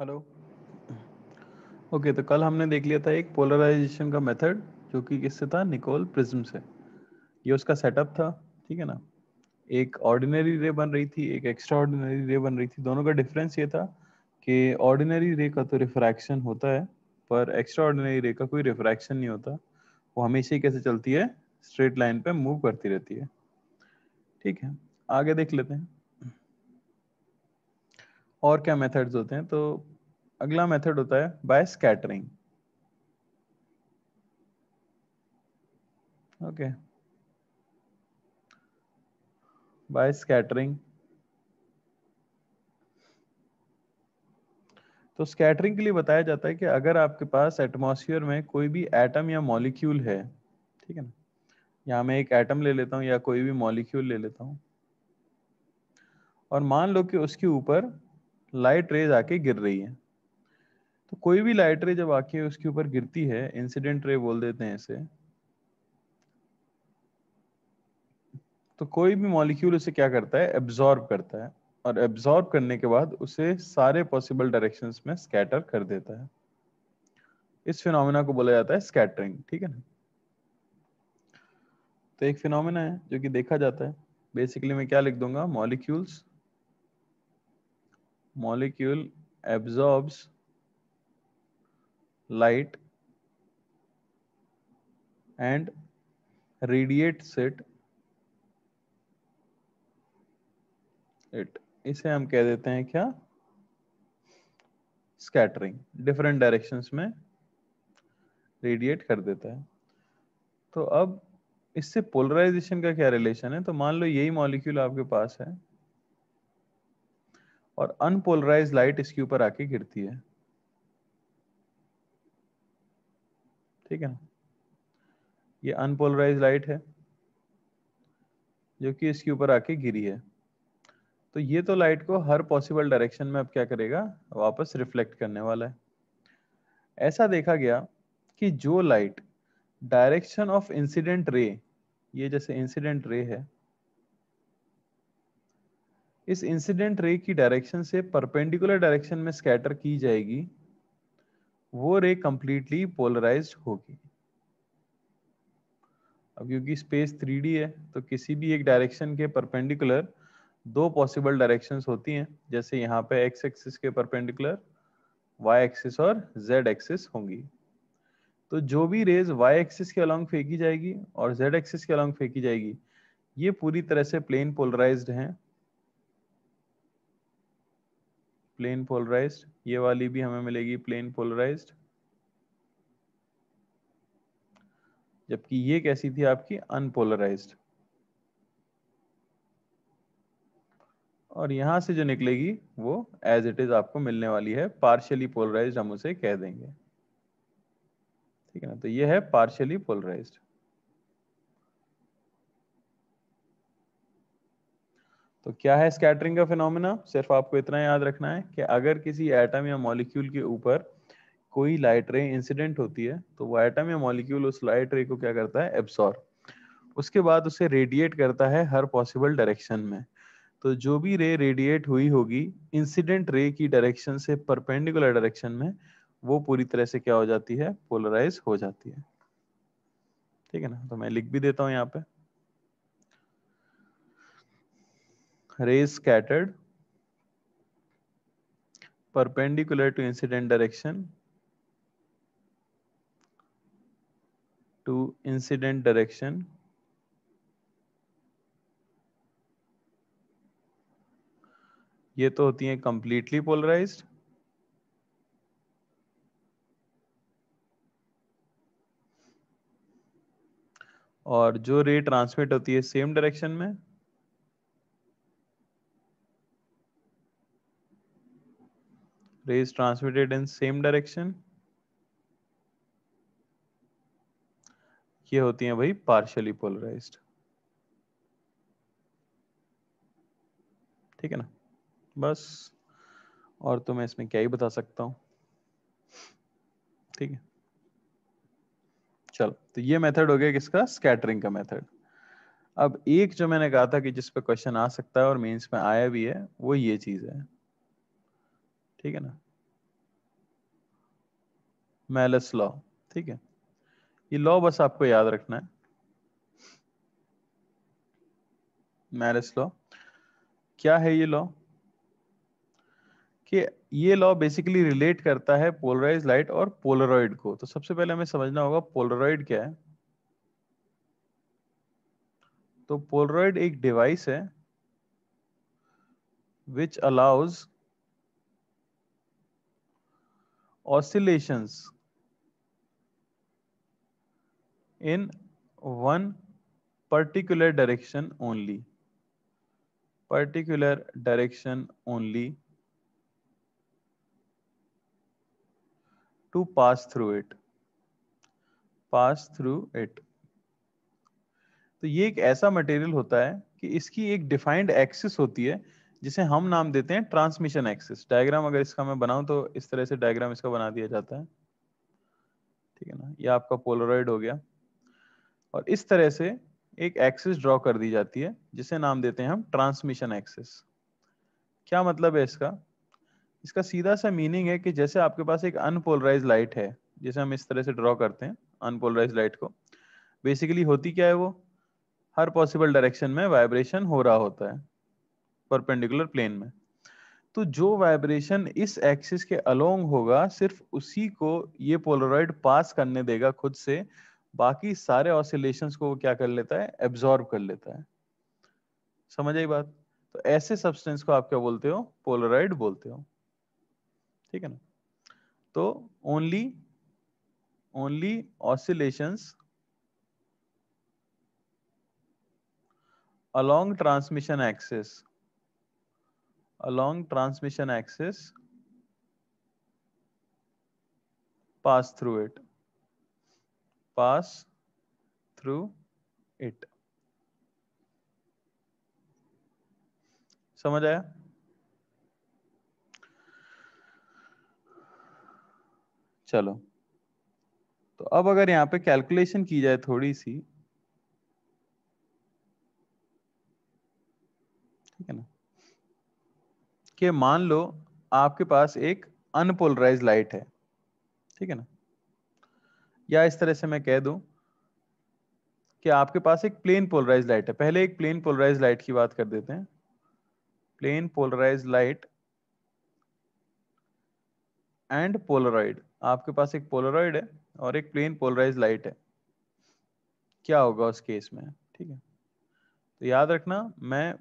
Hello okay तो कल हमने देख लिया था एक पोलराइजेशन का मेथड जो कि किससे था? निकोल प्रिज्म से। ये उसका सेटअप था, ठीक है ना? एक ऑर्डिनरी रे बन रही थी, एक एक्स्ट्रा ऑर्डिनरी रे बन रही थी। दोनों का डिफरेंस ये था कि ऑर्डिनरी रे का तो रिफ्रैक्शन होता है, पर एक्स्ट्रा ऑर्डिनरी रे का कोई रिफ्रैक्शन नहीं होता। वो हमेशा ही कैसे चलती है? स्ट्रेट लाइन पे मूव करती रहती है। ठीक है, आगे देख लेते हैं। और क्या मेथड्स होते हैं? तो अगला मेथड होता है by scattering. Okay. By scattering. तो स्कैटरिंग के लिए बताया जाता है कि अगर आपके पास एटमॉस्फेयर में कोई भी एटम या मॉलिक्यूल है, ठीक है ना? यहाँ मैं एक एटम ले लेता हूँ या कोई भी मॉलिक्यूल ले लेता हूँ। और मान लो कि उसके ऊपर लाइट रेज आके गिर रही है। तो कोई भी लाइट रे जब आके उसके ऊपर गिरती है इंसिडेंट रे बोल देते हैं इसे। तो कोई भी मॉलिक्यूल उसे क्या करता है? एब्जॉर्ब करता है और एब्जॉर्ब करने के बाद उसे सारे पॉसिबल डायरेक्शंस में स्कैटर कर देता है। इस फिनोमिना को बोला जाता है स्कैटरिंग ठीक है ना? तो एक फिनोमिना है जो कि देखा जाता है। बेसिकली मैं क्या लिख दूँगा? Molecules molecule absorbs light and radiates it it इसे हम कह देते हैं क्या? स्कैटरिंग। डिफरेंट डायरेक्शंस में रेडिएट कर देता है। तो अब इससे पोलराइजेशन का क्या रिलेशन है? तो मान लो यही मॉलिक्यूल आपके पास है और अनपोलराइज लाइट इसके ऊपर आके गिरती है। ठीक है ना? ये अनपोलराइज लाइट है, जो कि इसके ऊपर आके गिरी है। तो ये तो लाइट को हर पॉसिबल डायरेक्शन में अब क्या करेगा? वापस रिफ्लेक्ट करने वाला है। ऐसा देखा गया कि जो light direction of incident ray ये जैसे इंसिडेंट रे है, इस इंसिडेंट रे की डायरेक्शन से परपेंडिकुलर डायरेक्शन में स्कैटर की जाएगी। वो रे कंप्लीटली पोलराइज्ड होगी। अब क्योंकि स्पेस थ्री है तो किसी भी एक डायरेक्शन के परपेंडिकुलर दो पॉसिबल डायरेक्शंस होती हैं, जैसे यहाँ पे एक्स एक्सिस के परपेंडिकुलर वाई एक्सिस और जेड एक्सिस होंगी। तो जो भी रेज वाई एक्सिस के अलॉन्ग फेंकी जाएगी और जेड एक्सिस के अलॉन्ग फेंकी जाएगी, ये पूरी तरह से प्लेन पोलराइज्ड हैं। प्लेन पोलराइज्ड ये वाली भी हमें मिलेगी प्लेन पोलराइज्ड जबकि ये कैसी थी आपकी? अनपोलराइज्ड और यहाँ से जो निकलेगी, वो एज इट इज़ आपको मिलने वाली है। पार्शियली पोलराइज्ड हम उसे कह देंगे। ठीक है ना? तो ये है पार्शियली पोलराइज्ड तो क्या है स्कैटरिंग का फिनोमिना सिर्फ़ आपको इतना याद रखना है कि अगर किसी एटम या मॉलिक्यूल के ऊपर कोई लाइट रे इंसिडेंट होती है तो वो एटम या मॉलिक्यूल उस लाइट रे को क्या करता है? एब्सॉर्ब उसके बाद उसे रेडिएट करता है हर पॉसिबल डायरेक्शन में। तो जो भी रे रेडिएट हुई होगी इंसिडेंट रे की डायरेक्शन से परपेंडिकुलर डायरेक्शन में, वो पूरी तरह से क्या हो जाती है? पोलराइज हो जाती है। ठीक है ना? तो मैं लिख भी देता हूँ यहाँ पे। Rays scattered perpendicular to incident direction to incident direction ये तो होती है कंप्लीटली पोलराइज्ड और जो रे ट्रांसमिट होती है सेम डायरेक्शन में rays transmitted in same direction? ये होती हैं भाई पार्शियली पोलराइज्ड ठीक है ना? बस। और तो मैं इसमें क्या ही बता सकता हूँ। ठीक है। चलो तो ये मेथड हो गया किसका? स्कैटरिंग का मेथड अब एक जो मैंने कहा था कि जिस पे क्वेश्चन आ सकता है और मेंस में आया भी है, वो ये चीज़ है। ठीक है ना? मैलस लॉ ठीक है? ये लॉ बस आपको याद रखना है। मैरिस लॉ क्या है ये लॉ कि ये लॉ बेसिकली रिलेट करता है पोलराइज लाइट और पोलरॉइड को। तो सबसे पहले हमें समझना होगा पोलरॉइड क्या है। तो पोलरॉइड एक डिवाइस है which allows oscillations in one particular direction only particular direction only to pass through it pass through it तो ये एक ऐसा मटेरियल होता है कि इसकी एक डिफाइंड एक्सिस होती है जिसे हम नाम देते हैं ट्रांसमिशन एक्सिस। डायग्राम अगर इसका मैं बनाऊँ तो इस तरह से डायग्राम इसका बना दिया जाता है। ठीक है ना? ये आपका पोलरॉइड हो गया। और इस तरह से एक एक्सिस ड्रॉ कर दी जाती है, जिसे नाम देते हैं हम ट्रांसमिशन एक्सिस। क्या मतलब है इसका? इसका सीधा सा मीनिंग है कि जैसे आपके पास एक अनपोलराइज लाइट है, जिसे हम इस तरह से ड्रॉ करते हैं अनपोलराइज लाइट को। बेसिकली होती क्या है वो? हर पॉसिबल डायरेक्शन में वाइब्रेशन हो रहा होता है। परपेंडिकुलर प्लेन में। तो जो वाइब्रेशन इस एक्सिस के अलोंग होगा, सिर्फ़ उसी को ये पोलरॉइड पास करने देगा खुद से। बाकी सारे ऑसिलेशंस को वो क्या कर लेता है? एब्जॉर्ब कर लेता है। समझ आई बात? तो ऐसे सब्सटेंस को आप क्या बोलते हो? पोलराइड बोलते हो। ठीक है ना? तो only only oscillations along transmission axis along transmission axis pass through it pass through it समझ आया चलो तो अब अगर यहाँ पे कैलकुलेशन की जाए थोड़ी सी ठीक है ना कि मान लो आपके पास एक अनपोलराइज लाइट है, ठीक है ना? या इस तरह से मैं कह दूँ कि आपके पास एक प्लेन पोलराइज लाइट है। पहले एक प्लेन पोलराइज लाइट की बात कर देते हैं। Plane polarize light and polaroid आपके पास एक पोलराइड है और एक प्लेन पोलराइज लाइट है। क्या होगा उस केस में? ठीक है? तो याद रखना, मैं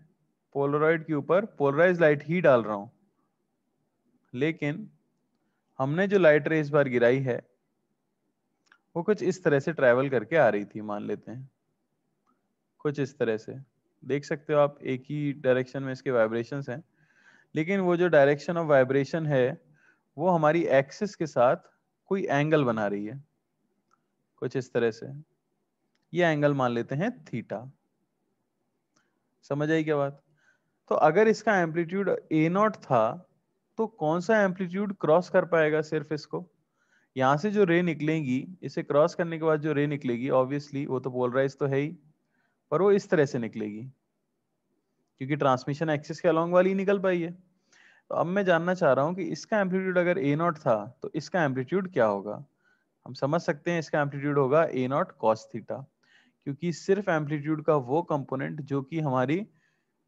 पोलरॉइड के ऊपर पोलराइज लाइट ही डाल रहा हूँ। लेकिन हमने जो लाइट रे इस बार गिराई है, वो कुछ इस तरह से ट्रेवल करके आ रही थी, मान लेते हैं। कुछ इस तरह से। देख सकते हो आप, एक ही डायरेक्शन में इसके वाइब्रेशन हैं। लेकिन वो जो डायरेक्शन ऑफ़ वाइब्रेशन है, वो हमारी एक्सिस के साथ कोई एंगल बना रही है। कुछ इस तरह से। ये एंगल मान लेते हैं थीटा समझ आई क्या बात? तो अगर इसका एम्पलीट्यूड ए नॉट था तो कौन सा एम्पलीट्यूड क्रॉस कर पाएगा सिर्फ़ इसको? यहाँ से जो रे निकलेगी, इसे क्रॉस करने के बाद जो रे निकलेगी ऑब्वियसली वो तो पोलराइज तो है ही, पर वो इस तरह से निकलेगी। क्योंकि ट्रांसमिशन एक्सिस के अलॉन्ग वाली निकल पाई है। तो अब मैं जानना चाह रहा हूँ कि इसका एम्पलीट्यूड अगर ए नॉट था तो इसका एम्पलीट्यूड क्या होगा? हम समझ सकते हैं इसका एम्पलीट्यूड होगा ए नॉट कॉस थीटा क्योंकि सिर्फ़ एम्पलीट्यूड का वो कंपोनेंट जो कि हमारी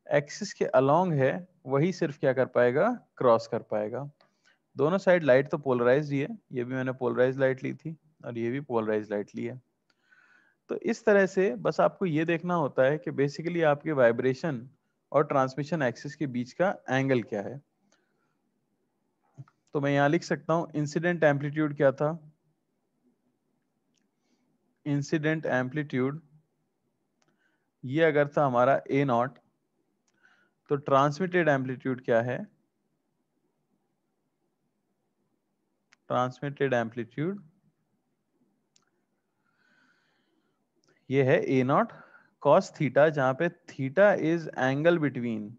एक्सिस के अलोंग है, वही सिर्फ़ क्या कर पाएगा? क्रॉस कर पाएगा। दोनों साइड लाइट तो पोलराइज ही है। ये भी मैंने पोलराइज लाइट ली थी और ये भी पोलराइज लाइट ली है। तो इस तरह से बस आपको ये देखना होता है कि बेसिकली आपके वाइब्रेशन और ट्रांसमिशन एक्सिस के बीच का एंगल क्या है। तो मैं यहाँ लिख सकता हूँ इंसिडेंट एम्पलीट्यूड क्या था? इंसिडेंट एम्पलीट्यूड ये अगर था हमारा ए नॉट तो ट्रांसमिटेड एम्पलीट्यूड क्या है? ट्रांसमिटेड एम्पलीट्यूड ये है ए नॉट कॉस थीटा जहाँ पे theta is angle between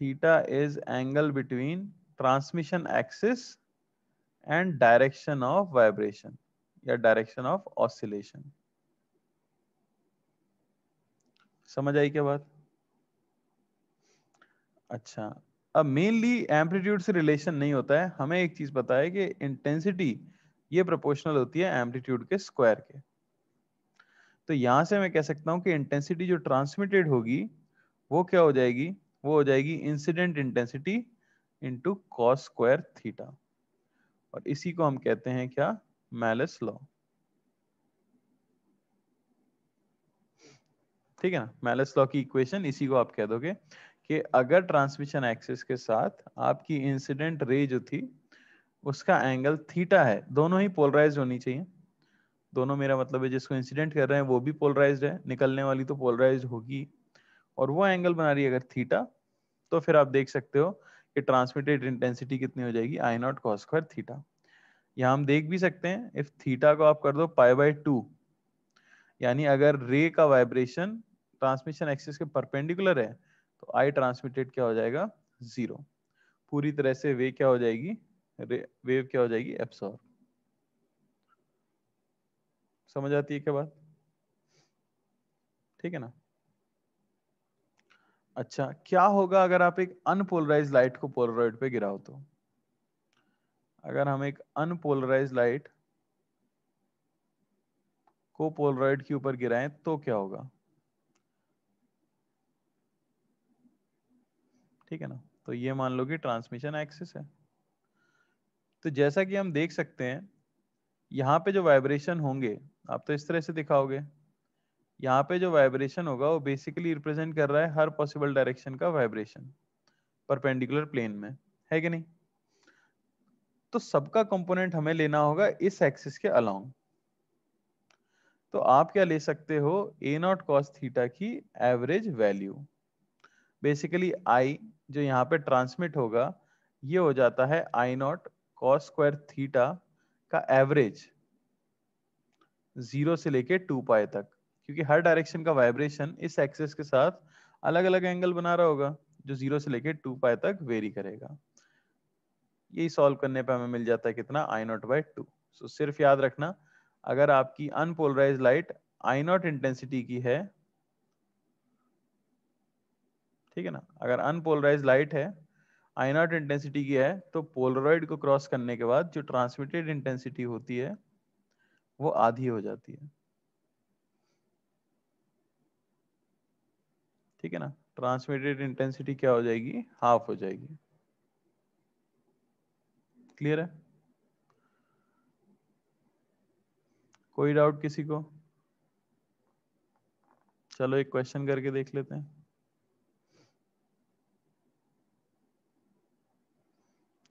theta is angle between transmission axis and direction of vibration या डायरेक्शन ऑफ़ ऑसिलेशन समझ आई क्या बात? अच्छा। अब मेनली एम्पलीट्यूड से रिलेशन नहीं होता है। हमें एक चीज़ पता है कि इंटेंसिटी ये प्रोपोर्शनल होती है एम्पलीट्यूड के स्क्वायर के। तो यहाँ से मैं कह सकता हूँ कि इंटेंसिटी जो ट्रांसमिटेड होगी, वो क्या हो जाएगी? वो हो जाएगी incident intensity into cos square theta और इसी को हम कहते हैं क्या? मैलस लॉ ठीक है ना? मैलस लॉ की इक्वेशन इसी को आप कह दोगे। कि अगर ट्रांसमिशन एक्सिस के साथ आपकी इंसिडेंट रे जो थी, उसका एंगल थीटा है, दोनों ही पोलराइज होनी चाहिए। दोनों मेरा मतलब है, जिसको इंसिडेंट कर रहे हैं, वो भी पोलराइज है, निकलने वाली तो पोलराइज होगी। और वो एंगल बना रही है अगर थीटा तो फिर आप देख सकते हो कि ट्रांसमिटेड इंटेंसिटी कितनी हो जाएगी I naught cos square theta यहाँ हम देख भी सकते हैं इफ़ थीटा को आप कर दो पाई बाय टू यानी अगर रे का वाइब्रेशन ट्रांसमिशन एक्सिस के परपेंडिकुलर है तो आई ट्रांसमिटेड क्या हो जाएगा? ज़ीरो पूरी तरह से वे क्या हो जाएगी? वेव क्या हो जाएगी? एब्सॉर्ब समझ आती है क्या बात? ठीक है ना? अच्छा क्या होगा अगर आप एक अनपोलराइज लाइट को पोलरॉइड पे गिराओ तो? अगर हम एक अनपोलराइज लाइट को पोलरॉइड के ऊपर गिराएँ तो क्या होगा? ठीक है ना? तो ये मान लो कि ट्रांसमिशन एक्सिस है। तो जैसा कि हम देख सकते हैं, यहाँ पे जो वाइब्रेशन होंगे, आप तो इस तरह से दिखाओगे। यहाँ पे जो वाइब्रेशन होगा, वो बेसिकली रिप्रेजेंट कर रहा है हर पॉसिबल डायरेक्शन का वाइब्रेशन परपेंडिकुलर प्लेन में। है कि नहीं? तो सबका कंपोनेंट हमें लेना होगा इस एक्सिस के अलोंग तो आप क्या ले सकते हो? ए नॉट कॉस थीटा की एवरेज वैल्यू बेसिकली आई जो यहाँ पे ट्रांसमिट होगा, ये हो जाता है I naught cos square theta का एवरेज ज़ीरो से लेके टू पाए तक। क्योंकि हर डायरेक्शन का वाइब्रेशन इस एक्सेस के साथ अलग अलग एंगल बना रहा होगा, जो ज़ीरो से लेके टू पाए तक वेरी करेगा। यही सॉल्व करने पे हमें मिल जाता है कितना? I naught by two so सिर्फ़ याद रखना, अगर आपकी unpolarize light I naught intensity की है ठीक है ना? अगर अनपोलराइज लाइट है आई नॉट इंटेंसिटी की है तो पोलरॉइड को क्रॉस करने के बाद जो ट्रांसमिटेड इंटेंसिटी होती है, वो आधी हो जाती है। ठीक है ना? ट्रांसमिटेड इंटेंसिटी क्या हो जाएगी? हाफ़ हो जाएगी। क्लियर है? कोई डाउट किसी को? चलो एक क्वेश्चन करके देख लेते हैं।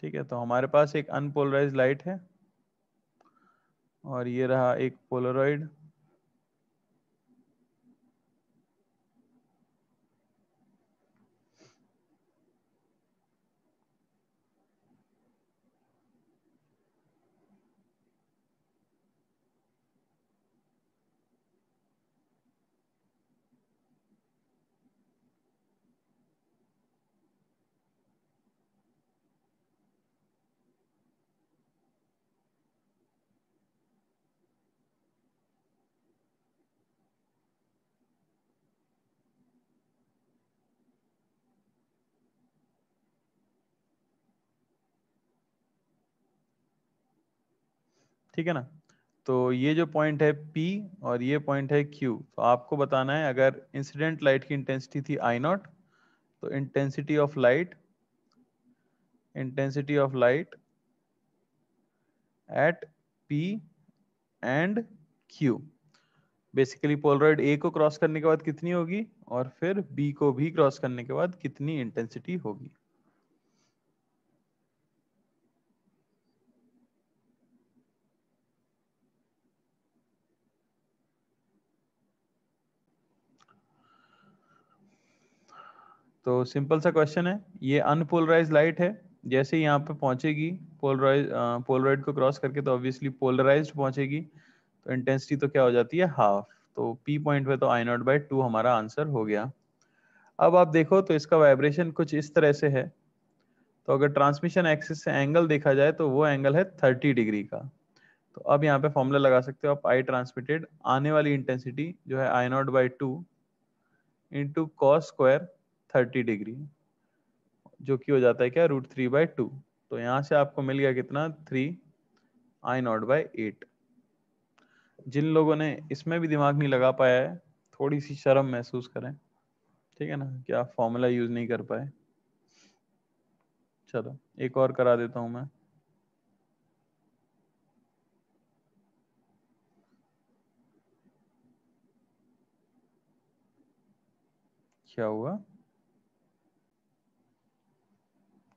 ठीक है तो हमारे पास एक अनपोलराइज लाइट है और ये रहा एक पोलरॉइड ठीक है ना? तो ये जो पॉइंट है P और ये पॉइंट है Q तो आपको बताना है अगर इंसिडेंट लाइट की इंटेंसिटी थी आई नॉट तो intensity of light intensity of light at P and Q. Basically polaroid A को क्रॉस करने के बाद कितनी होगी और फिर बी को भी क्रॉस करने के बाद कितनी इंटेंसिटी होगी। तो सिंपल सा क्वेश्चन है, ये अनपोलराइज लाइट है, जैसे ही यहाँ पे पहुंचेगी पोलराइज पोलराइड को क्रॉस करके तो ऑब्वियसली पोलराइज पहुंचेगी तो इंटेंसिटी तो क्या हो जाती है? हाफ़ तो पी पॉइंट पे तो आई नॉट बाई टू हमारा आंसर हो गया। अब आप देखो तो इसका वाइब्रेशन कुछ इस तरह से है। तो अगर ट्रांसमिशन एक्सिस से एंगल देखा जाए तो वो एंगल है थर्टी डिग्री का। तो अब यहाँ पे फॉर्मूला लगा सकते हो आप आई ट्रांसमिटेड आने वाली इंटेंसिटी जो है I naught by two into cos square thirty degree, जो कि हो जाता है क्या रूट थ्री बाई टू तो यहाँ से आपको मिल गया कितना? Three I naught by eight जिन लोगों ने इसमें भी दिमाग नहीं लगा पाया है थोड़ी सी शर्म महसूस करें। ठीक है ना? क्या फॉर्मूला यूज़ नहीं कर पाए। चलो, एक और करा देता हूँ मैं। क्या हुआ?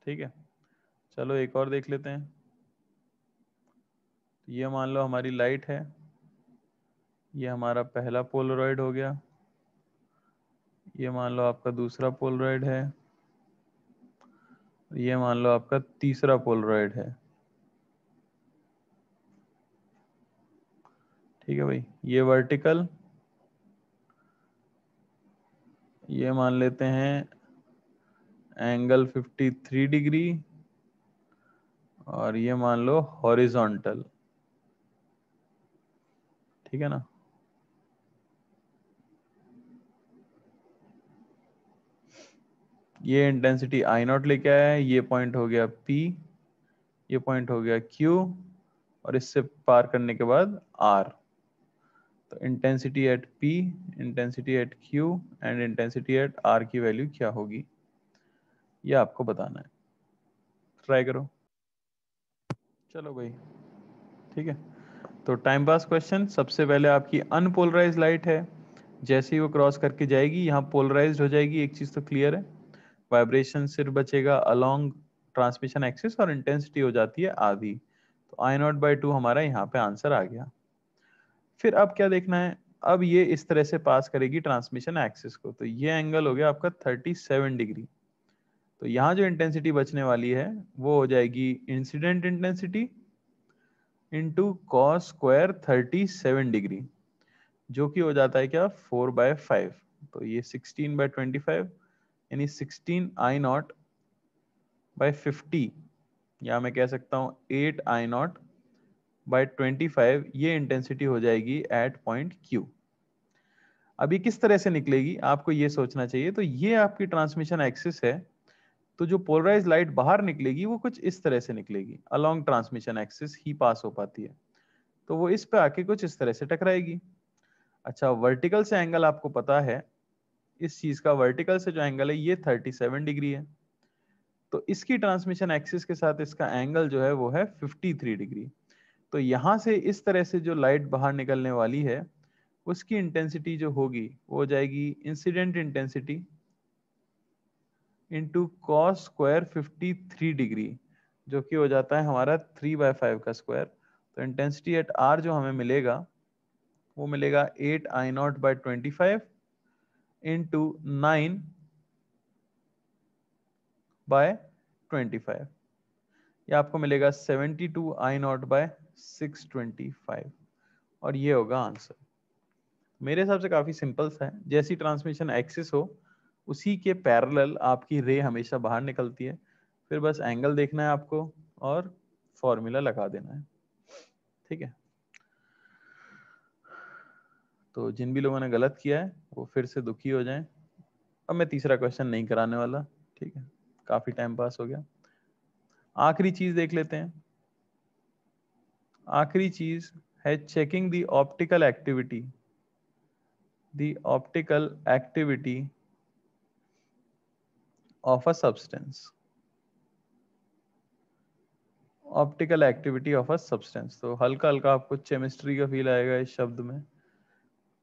ठीक है? चलो एक और देख लेते हैं। तो ये मान लो हमारी लाइट है। ये हमारा पहला पोलरॉइड हो गया। ये मान लो आपका दूसरा पोलरॉइड है। ये मान लो आपका तीसरा पोलरॉइड है। ठीक है भाई? ये वर्टिकल। ये मान लेते हैं एंगल 53 डिग्री और ये मान लो हॉरिजॉन्टल। ठीक है ना? ये इंटेंसिटी आई नॉट लेके आया है, ये पॉइंट हो गया P, ये पॉइंट हो गया Q और इससे पार करने के बाद R तो intensity at P intensity at Q and intensity at R की वैल्यू क्या होगी? ये आपको बताना है। ट्राई करो। चलो भाई, ठीक है। तो टाइम पास क्वेश्चन सबसे पहले आपकी अनपोलराइज लाइट है। जैसे ही वो क्रॉस करके जाएगी, यहाँ पोलराइज हो जाएगी। एक चीज़ तो क्लियर है। वाइब्रेशन सिर्फ़ बचेगा अलोंग ट्रांसमिशन एक्सिस और इंटेंसिटी हो जाती है आधी। तो आई नॉट बाई टू हमारा यहाँ पे आंसर आ गया। फिर अब क्या देखना है? अब ये इस तरह से पास करेगी ट्रांसमिशन एक्सिस को। तो ये एंगल हो गया आपका 37 डिग्री तो यहाँ जो इंटेंसिटी बचने वाली है, वो हो जाएगी incident intensity into cos square thirty seven degree जो कि हो जाता है क्या? फोर बाय फाइव तो ये सिक्सटीन बाय ट्वेंटी फाइव यानी sixteen I naught by fifty या मैं कह सकता हूँ eight I naught by twenty five ये इंटेंसिटी हो जाएगी एट पॉइंट क्यू अभी किस तरह से निकलेगी? आपको ये सोचना चाहिए। तो ये आपकी ट्रांसमिशन एक्सिस है। तो जो पोलराइज लाइट बाहर निकलेगी, वो कुछ इस तरह से निकलेगी। अलोंग ट्रांसमिशन एक्सिस ही पास हो पाती है। तो वो इस पे आके कुछ इस तरह से टकराएगी। अच्छा वर्टिकल से एंगल आपको पता है, इस चीज़ का वर्टिकल से जो एंगल है, ये 37 डिग्री है। तो इसकी ट्रांसमिशन एक्सिस के साथ इसका एंगल जो है, वो है 53 डिग्री तो यहाँ से इस तरह से जो लाइट बाहर निकलने वाली है, उसकी इंटेंसिटी जो होगी, वो हो जाएगी incident intensity into cos square fifty three degree जो कि हो जाता है हमारा थ्री बाय फाइव का स्क्वायर तो इंटेंसिटी एट आर जो हमें मिलेगा, वो मिलेगा at I naught by twenty five into nine by twenty five ये आपको मिलेगा seventy two I naught by six twenty five और ये होगा आंसर मेरे हिसाब से काफ़ी सिंपल सा है। जैसी ट्रांसमिशन एक्सिस हो उसी के पैरेलल आपकी रे हमेशा बाहर निकलती है। फिर बस एंगल देखना है आपको और फॉर्मूला लगा देना है। ठीक है? तो जिन भी लोगों ने गलत किया है, वो फिर से दुखी हो जाएँ। अब मैं तीसरा क्वेश्चन नहीं कराने वाला, ठीक है? काफ़ी टाइम पास हो गया। आखिरी चीज़ देख लेते हैं। आखिरी चीज़ है checking the optical activity the optical activity of a substance. Optical activity of a substance तो हल्का हल्का आपको केमिस्ट्री का फील आएगा इस शब्द में।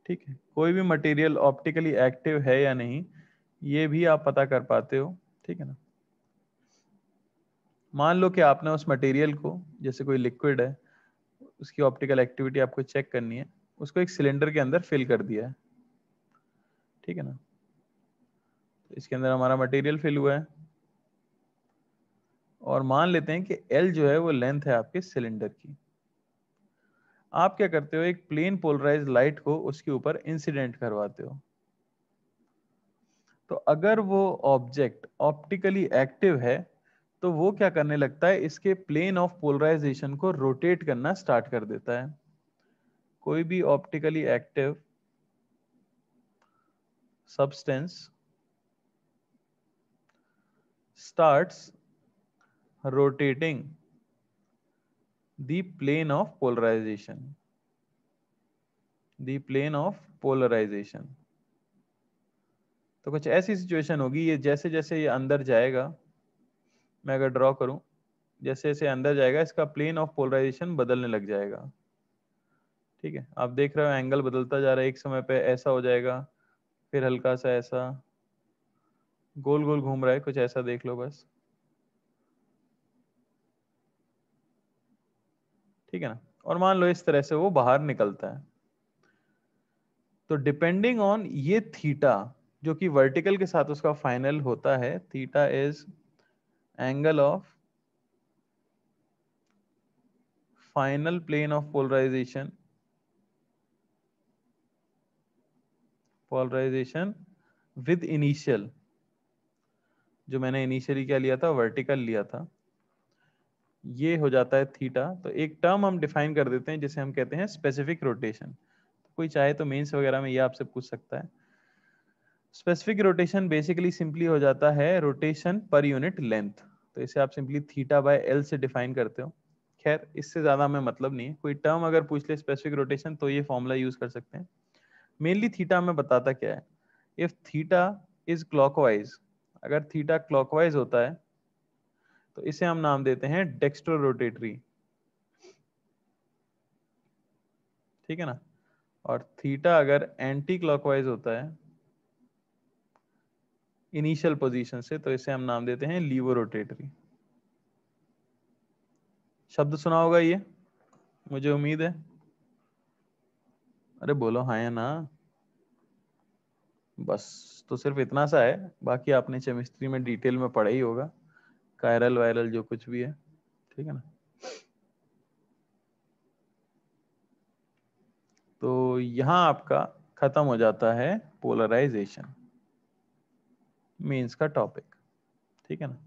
ठीक है? कोई भी मटेरियल ऑप्टिकली एक्टिव है या नहीं, ये भी आप पता कर पाते हो। ठीक है ना? मान लो कि आपने उस मटेरियल को, जैसे कोई लिक्विड है, उसकी ऑप्टिकल एक्टिविटी आपको चेक करनी है, उसको एक सिलेंडर के अंदर फिल कर दिया है। ठीक है ना? इसके अंदर हमारा मटेरियल फिल हुआ है। और मान लेते हैं कि एल जो है वो लेंथ है आपके सिलेंडर की। आप क्या करते हो, एक प्लेन पोलराइज लाइट को उसके ऊपर इंसिडेंट करवाते हो। तो अगर वो ऑब्जेक्ट ऑप्टिकली एक्टिव है तो वो क्या करने लगता है, इसके प्लेन ऑफ़ पोलराइजेशन को रोटेट करना स्टार्ट कर देता है। कोई भी optically active substance starts rotating the plane of polarization. The plane of polarization. तो कुछ ऐसी सिचुएशन होगी, ये जैसे जैसे ये अंदर जाएगा, मैं अगर ड्रॉ करूँ जैसे जैसे अंदर जाएगा, इसका प्लेन ऑफ़ पोलराइजेशन बदलने लग जाएगा। ठीक है? आप देख रहे हो एंगल बदलता जा रहा है, एक समय पे ऐसा हो जाएगा, फिर हल्का सा ऐसा गोल गोल घूम रहा है, कुछ ऐसा देख लो बस। ठीक है ना? और मान लो इस तरह से वो बाहर निकलता है। तो डिपेंडिंग ऑन ये थीटा जो कि वर्टिकल के साथ उसका फाइनल होता है theta is angle of final plane of polarization polarization with initial जो मैंने इनिशियली क्या लिया था वर्टिकल लिया था, ये हो जाता है थीटा तो एक टर्म हम डिफाइन कर देते हैं, जिसे हम कहते हैं स्पेसिफिक रोटेशन कोई चाहे तो मेंस वगैरह में ये आपसे पूछ सकता है। स्पेसिफिक रोटेशन बेसिकली सिंपली हो जाता है रोटेशन पर यूनिट लेंथ तो इसे आप सिंपली थीटा बाय एल से डिफाइन करते हो। खैर, इससे ज़्यादा हमें मतलब नहीं है। कोई टर्म अगर पूछ ले स्पेसिफिक रोटेशन तो ये फॉर्मूला यूज़ कर सकते हैं। मेनली थीटा हमें बताता क्या है? इफ़ थीटा इज़ क्लॉकवाइज अगर थीटा क्लॉकवाइज होता है तो इसे हम नाम देते हैं डेक्स्ट्रो रोटेटरी। ठीक है ना? और थीटा अगर एंटी क्लॉकवाइज होता है, इनिशियल पोजीशन से तो इसे हम नाम देते हैं लीवो रोटेटरी। शब्द सुना होगा ये? मुझे उम्मीद है। अरे बोलो हाँ या ना? बस तो सिर्फ़ इतना सा है, बाकी आपने केमिस्ट्री में डिटेल में पढ़ा ही होगा। कायरल वायरल जो कुछ भी है, ठीक है ना? तो यहाँ आपका खत्म हो जाता है पोलराइजेशन मीन्स का टॉपिक ठीक है ना?